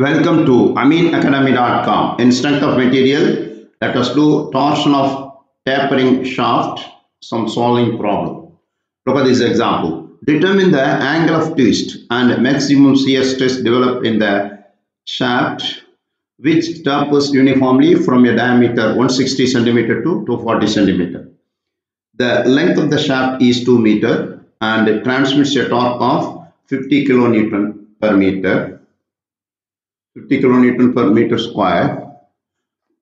Welcome to ameenacademy.com. In strength of material, let us do torsion of tapering shaft, some solving problem. Look at this example. Determine the angle of twist and maximum shear stress developed in the shaft which tapers uniformly from a diameter 160 centimeter to 240 centimeter. The length of the shaft is 2 meter and it transmits a torque of 50 kilonewton per meter 50 kilonewton per meter square.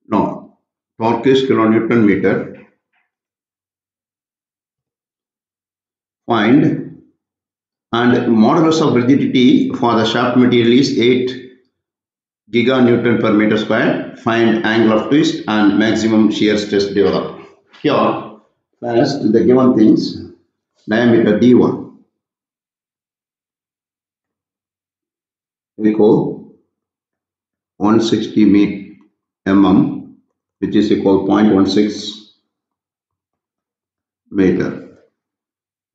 No, torque is kilonewton meter. Find and modulus of rigidity for the shaft material is 8 giganewton per meter square. Find angle of twist and maximum shear stress developed. Here, first the given things diameter d1 equal 160 mm which is equal 0.16 meter.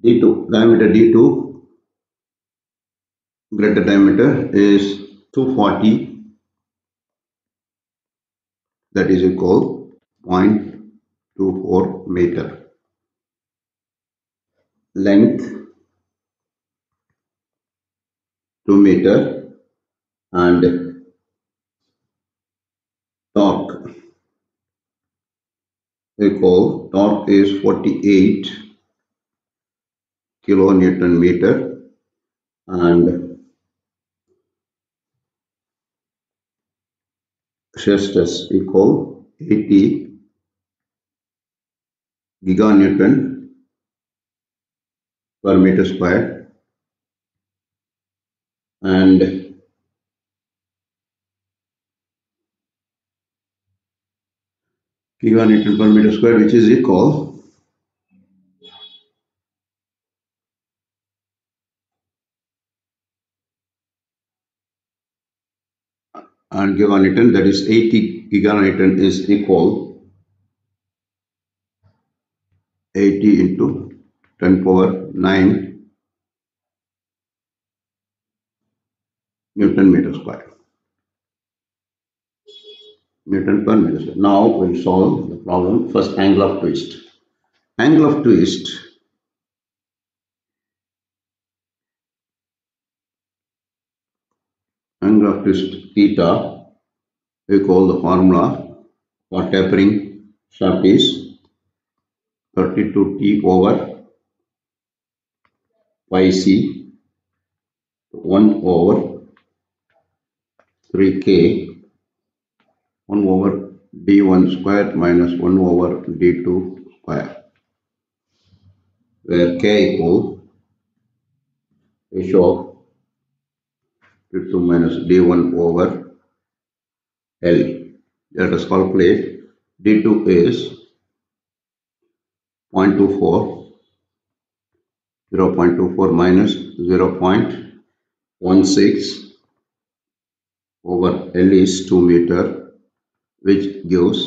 D2 diameter d2 greater diameter is 240 that is equal 0.24 meter. Length 2 meter and torque equal torque is 48 kilonewton meter and shear stress equal 80 giganewton per meter square. And kilonewton per meter square which is equal. And giganewton that is 80 giganewton is equal 80 into 10 power 9 newton meter square newton per meter. Now we'll solve the problem. First angle of twist. Angle of twist angle of twist theta equal the formula for tapering shaft is 32t over pi c 1 over 3k 1 over d1 square minus 1 over d2 square where k equal ratio of d2 minus d1 over L. Let us calculate d2 is 0.24 0.24 minus 0.16 over L is 2 meter which gives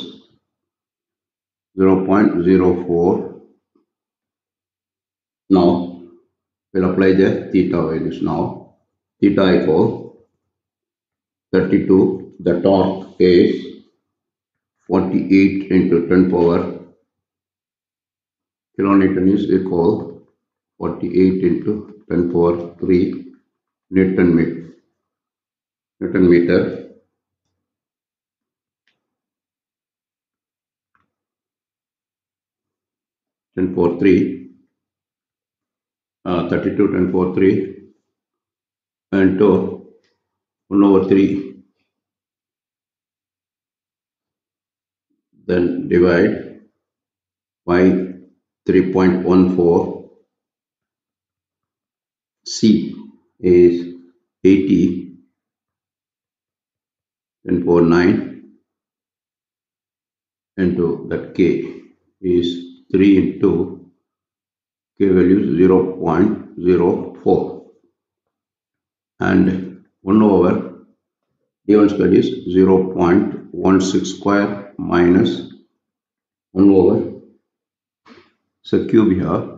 0.04 now we'll apply the theta values now. Theta equal 32 the torque is 48 into 10 power. Kilonewton is equal 48 into 10 power 3 newton meter. Newton meter ten power three uh, 32 10 power 3 and 2 1 over 3 then divide by 3.14 C is 80 10 power 9 into that K is 3 into K value is 0.04 and 1 over d1 square is 0.16 square minus 1 over so cube here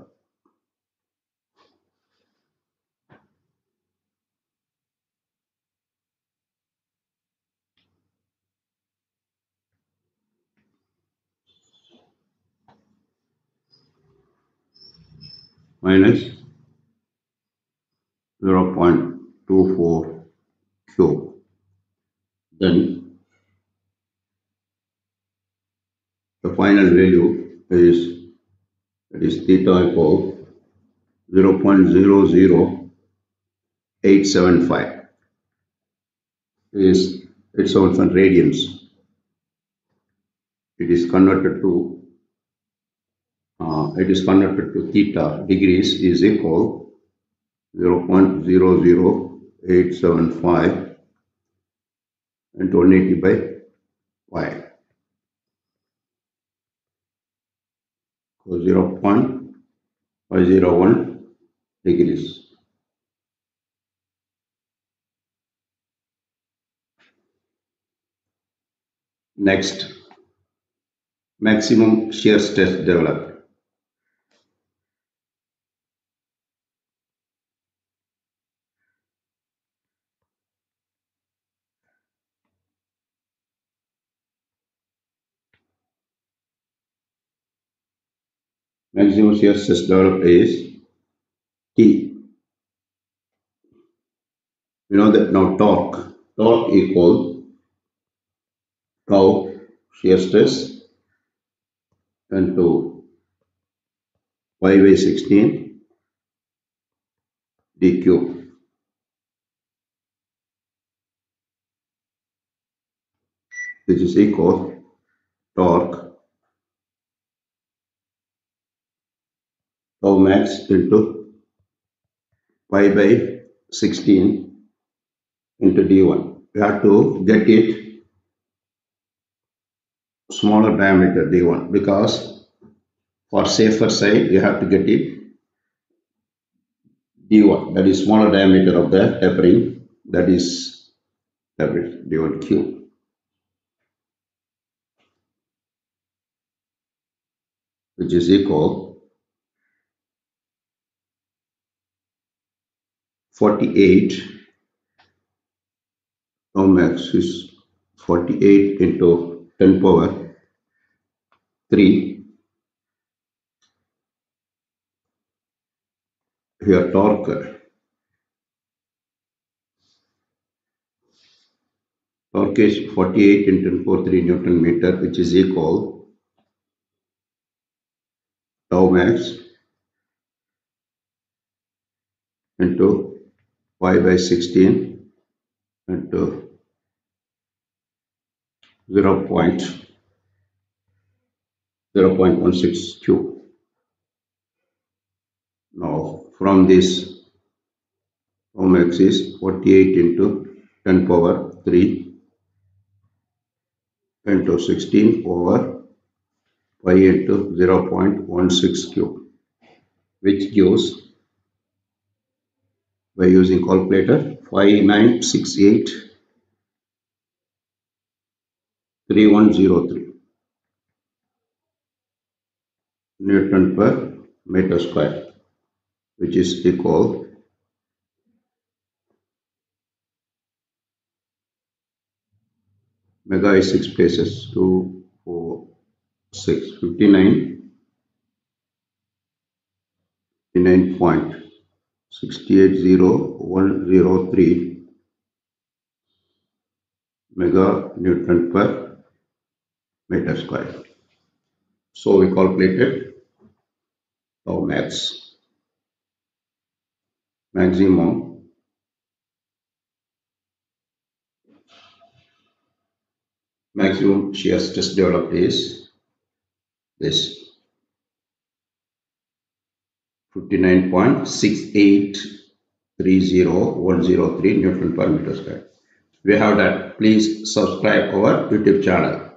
minus 0.24 cube. Then the final value is that is theta equal 0.00875 is its also in radians. It is converted to it is converted to theta degrees is equal 0.00875 and 180 by pi. So 0 0.501 degrees. Next, maximum shear stress developed. Maximum shear stress developed is T. We know that now torque, torque equal tau shear stress into pi by 16 d cube. This is equal torque tau max into pi by 16 into d1. We have to get it smaller diameter d1 because for safer side you have to get it d1 that is smaller diameter of the tapering that is d1 cube. which is equal 48 now max is 48 into 10 power 3 here torque. Torque is 48 into 10 power 3 newton meter which is equal. Tau max into pi by 16 into uh, 0, 0 0.16 cube. Now from this omega is 48 into 10 power 3 into 16 over pi into 0 0.16 cube which gives by using calculator 5968 3103 Newton per meter square which is equal mega is 6 places 2 4 6 59 59 point 680103 mega newton per meter square. So we calculated tau max maximum maximum shear stress developed is this 59.6830103 Newton per meter square. We have that. Please subscribe our YouTube channel.